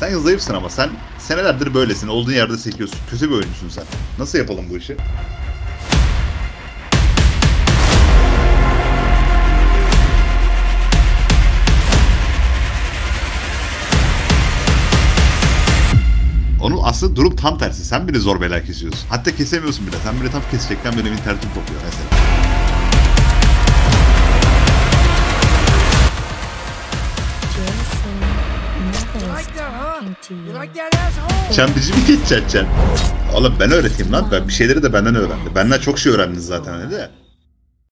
Sen zayıfsın ama sen senelerdir böylesin. Olduğun yerde sekiyorsun. Kötü bir oyuncusun sen. Nasıl yapalım bu işi? Onun aslında durum tam tersi. Sen beni zor bela kesiyorsun. Hatta kesemiyorsun bile. Sen beni tam kesecekten benim internetim kopuyor mesela. Sen bizi mi geçeceksin? Oğlum ben öğreteyim lan. Ben bir şeyleri de benden öğrendi. Benden çok şey öğrendiniz zaten öyle de.